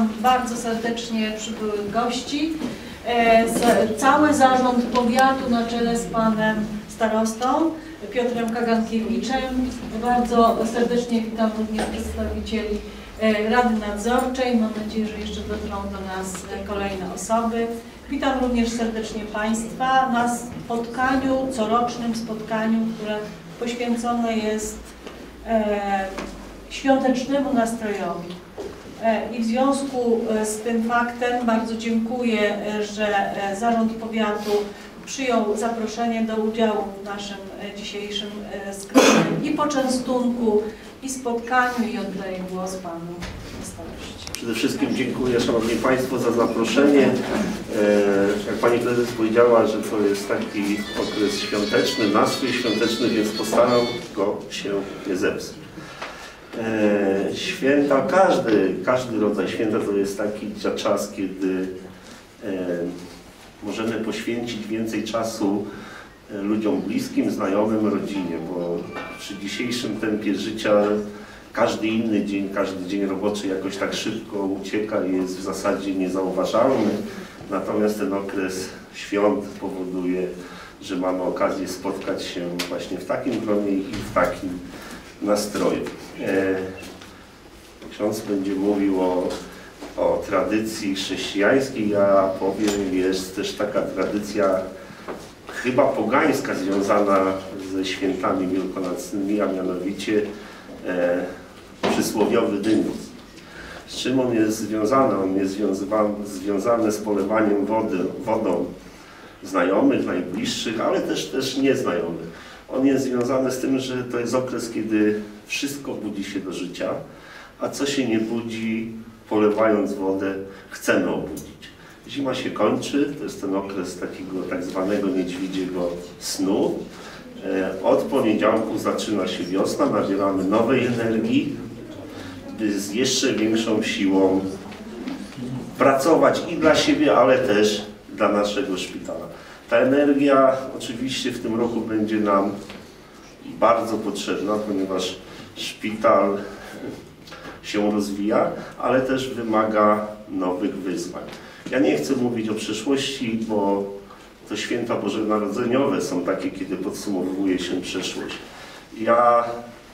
witam bardzo serdecznie przybyłych gości. E, Cały zarząd powiatu na czele z panem starostą Piotrem Kagankiewiczem. Bardzo serdecznie witam również przedstawicieli e, Rady Nadzorczej. Mam nadzieję, że jeszcze dotrą do nas kolejne osoby. Witam również serdecznie Państwa na spotkaniu, corocznym spotkaniu, które poświęcone jest e, świątecznemu nastrojowi. E, I w związku e, z tym faktem bardzo dziękuję, e, że Zarząd Powiatu przyjął zaproszenie do udziału w naszym dzisiejszym sklepie i poczęstunku, i spotkaniu i oddaję głos Panu starości. Przede wszystkim dziękuję Szanowni Państwo za zaproszenie. Jak Pani Prezes powiedziała, że to jest taki okres świąteczny, nastrój świąteczny, więc postaram go się nie zepsuć. E, Święta, każdy, każdy rodzaj święta to jest taki czas, kiedy e, możemy poświęcić więcej czasu e, ludziom bliskim, znajomym, rodzinie, bo przy dzisiejszym tempie życia każdy inny dzień, każdy dzień roboczy jakoś tak szybko ucieka i jest w zasadzie niezauważalny. Natomiast ten okres świąt powoduje, że mamy okazję spotkać się właśnie w takim gronie i w takim nastroju. E, Ksiądz będzie mówił o, o tradycji chrześcijańskiej. Ja powiem, jest też taka tradycja chyba pogańska związana ze świętami wielkanocnymi, a mianowicie e, przysłowiowy dynus. Z czym on jest związany? On jest związany z polewaniem wody, wodą znajomych, najbliższych, ale też, też nieznajomych. On jest związany z tym, że to jest okres, kiedy wszystko budzi się do życia, a co się nie budzi, polewając wodę, chcemy obudzić. Zima się kończy, to jest ten okres takiego tak zwanego niedźwiedziego snu. E, Od poniedziałku zaczyna się wiosna, nabieramy nowej energii, by z jeszcze większą siłą pracować i dla siebie, ale też dla naszego szpitala. Ta energia oczywiście w tym roku będzie nam bardzo potrzebna, ponieważ szpital się rozwija, ale też wymaga nowych wyzwań. Ja nie chcę mówić o przyszłości, bo to święta bożonarodzeniowe są takie, kiedy podsumowuje się przeszłość. Ja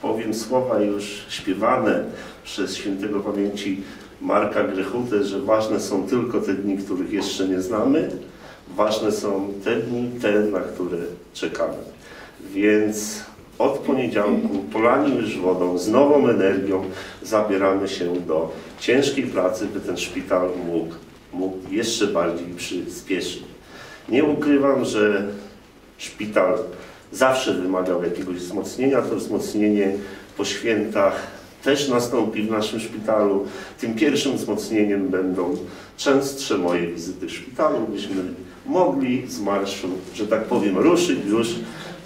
powiem słowa już śpiewane przez świętego pamięci Marka Grechutę, że ważne są tylko te dni, których jeszcze nie znamy, ważne są te dni, te, na które czekamy. Więc od poniedziałku, polani już wodą, z nową energią, zabieramy się do ciężkiej pracy, by ten szpital mógł, mógł jeszcze bardziej przyspieszyć. Nie ukrywam, że szpital zawsze wymagał jakiegoś wzmocnienia. To wzmocnienie po świętach też nastąpi w naszym szpitalu. Tym pierwszym wzmocnieniem będą częstsze moje wizyty w szpitalu, byśmy mogli z marszu, że tak powiem, ruszyć już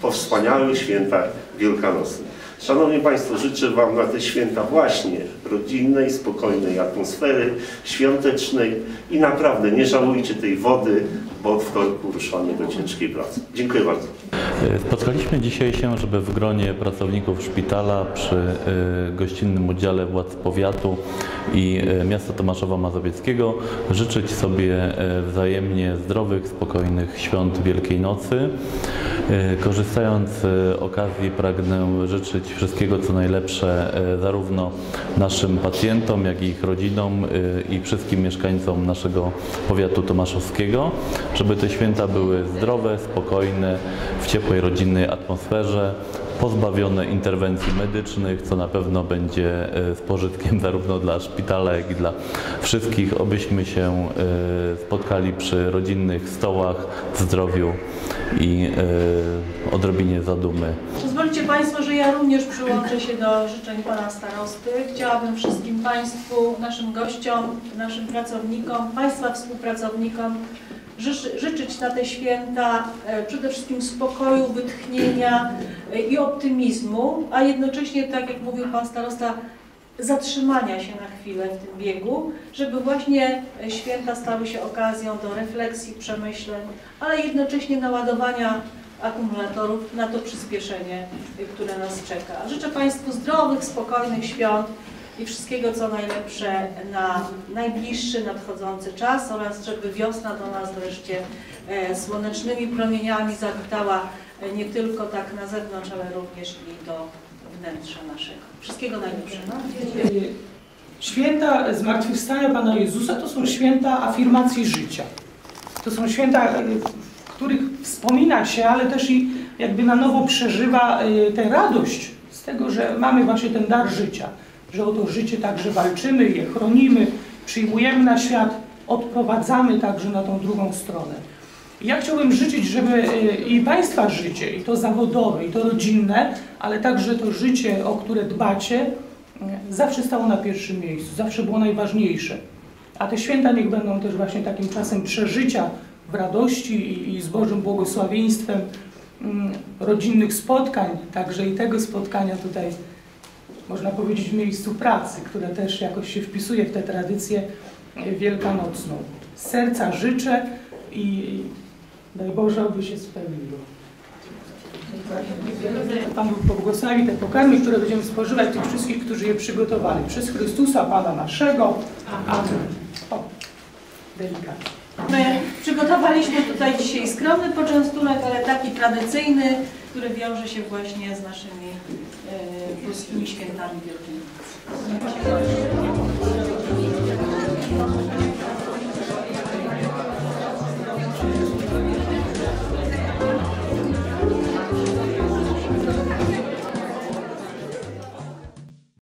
po wspaniałych świętach wielkanocnych. Szanowni Państwo, życzę Wam na te święta właśnie rodzinnej, spokojnej atmosfery, świątecznej i naprawdę nie żałujcie tej wody, bo od wtorku ruszamy do ciężkiej pracy. Dziękuję bardzo. Spotkaliśmy dzisiaj się, żeby w gronie pracowników szpitala przy y, gościnnym udziale władz powiatu i y, miasta Tomaszowa Mazowieckiego życzyć sobie wzajemnie zdrowych, spokojnych świąt Wielkiej Nocy. Y, Korzystając z okazji pragnę życzyć wszystkiego co najlepsze y, zarówno naszym pacjentom, jak i ich rodzinom i wszystkim mieszkańcom naszego powiatu tomaszowskiego, żeby te święta były zdrowe, spokojne, w ciepłej rodzinnej atmosferze, pozbawione interwencji medycznych, co na pewno będzie e, z pożytkiem zarówno dla szpitala, jak i dla wszystkich, obyśmy się e, spotkali przy rodzinnych stołach w zdrowiu i e, odrobinie zadumy. Pozwolicie Państwo, że ja również przyłączę się do życzeń Pana Starosty. Chciałabym wszystkim Państwu, naszym gościom, naszym pracownikom, Państwa współpracownikom życzy, życzyć na te święta e, przede wszystkim spokoju, wytchnienia e, i optymizmu, a jednocześnie, tak jak mówił Pan Starosta, zatrzymania się na chwilę w tym biegu, żeby właśnie e, święta stały się okazją do refleksji, przemyśleń, ale jednocześnie naładowania akumulatorów na to przyspieszenie, y, które nas czeka. Życzę Państwu zdrowych, spokojnych świąt i wszystkiego co najlepsze na najbliższy, nadchodzący czas oraz żeby wiosna do nas wreszcie e, słonecznymi promieniami zawitała e, nie tylko tak na zewnątrz, ale również i do wnętrza naszego. Wszystkiego najlepszego. Święta Zmartwychwstania Pana Jezusa to są święta afirmacji życia. To są święta, y, w których wspomina się, ale też i jakby na nowo przeżywa y, tę radość z tego, że mamy właśnie ten dar życia, że o to życie także walczymy, je chronimy, przyjmujemy na świat, odprowadzamy także na tą drugą stronę. Ja chciałbym życzyć, żeby y, i Państwa życie, i to zawodowe, i to rodzinne, ale także to życie, o które dbacie, y, zawsze stało na pierwszym miejscu, zawsze było najważniejsze. A te święta niech będą też właśnie takim czasem przeżycia w radości i, z Bożym błogosławieństwem mm, rodzinnych spotkań, także i tego spotkania tutaj, można powiedzieć, w miejscu pracy, które też jakoś się wpisuje w tę tradycję y, wielkanocną. Z serca życzę i daj Boże, aby się spełniło. Pan pobłogosławi te pokarmy, które będziemy spożywać, tych wszystkich, którzy je przygotowali. Przez Chrystusa, Pana naszego. Amen. O, delikatnie. My przygotowaliśmy tutaj dzisiaj skromny poczęstunek, ale taki tradycyjny, który wiąże się właśnie z naszymi e, polskimi świętami wielkimi.